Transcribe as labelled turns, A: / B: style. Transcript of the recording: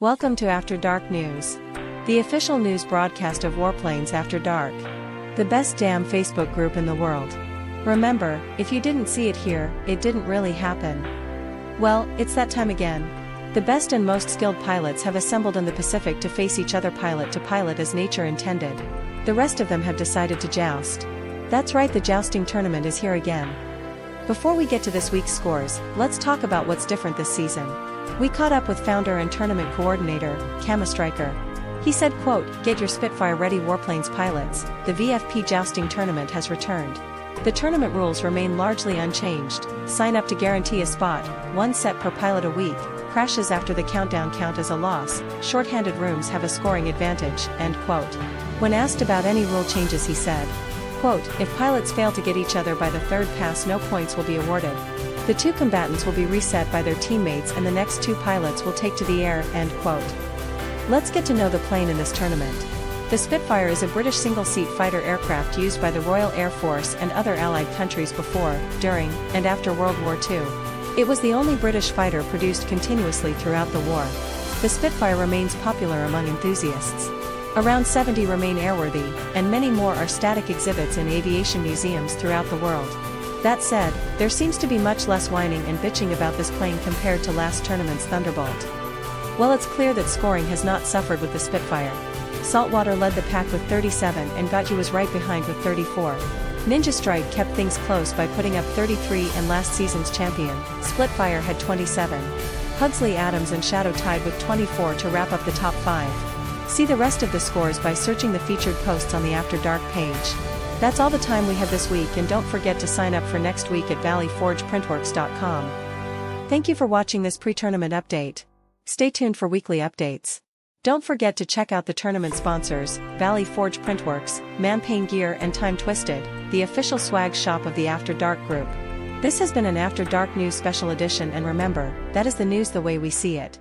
A: Welcome to After Dark News, the official news broadcast of Warplanes After Dark, the best damn Facebook group in the world. Remember, if you didn't see it here, it didn't really happen. Well, it's that time again. The best and most skilled pilots have assembled in the Pacific to face each other pilot to pilot as nature intended. The rest of them have decided to joust. That's right, the jousting tournament is here again. Before we get to this week's scores, let's talk about what's different this season. We caught up with founder and tournament coordinator, Kama Striker. He said quote, get your Spitfire ready warplanes pilots, the VFP jousting tournament has returned. The tournament rules remain largely unchanged, sign up to guarantee a spot, one set per pilot a week, crashes after the countdown count as a loss, short-handed rooms have a scoring advantage, end quote. When asked about any rule changes he said, quote, if pilots fail to get each other by the third pass no points will be awarded. The two combatants will be reset by their teammates and the next two pilots will take to the air, end quote. Let's get to know the plane in this tournament. The Spitfire is a British single-seat fighter aircraft used by the Royal Air Force and other Allied countries before, during, and after World War II. It was the only British fighter produced continuously throughout the war. The Spitfire remains popular among enthusiasts. Around 70 remain airworthy, and many more are static exhibits in aviation museums throughout the world. That said, there seems to be much less whining and bitching about this plane compared to last tournament's Thunderbolt. Well it's clear that scoring has not suffered with the Spitfire. Saltwater led the pack with 37 and Got was right behind with 34. Ninja Strike kept things close by putting up 33 and last season's champion, Splitfire had 27. Pugsley Adams and Shadow tied with 24 to wrap up the top 5. See the rest of the scores by searching the featured posts on the After Dark page. That's all the time we have this week and don't forget to sign up for next week at valleyforgeprintworks.com. Thank you for watching this pre-tournament update. Stay tuned for weekly updates. Don't forget to check out the tournament sponsors, Valley Forge Printworks, Manpain Gear and Time Twisted, the official swag shop of the After Dark group. This has been an After Dark News special edition and remember, that is the news the way we see it.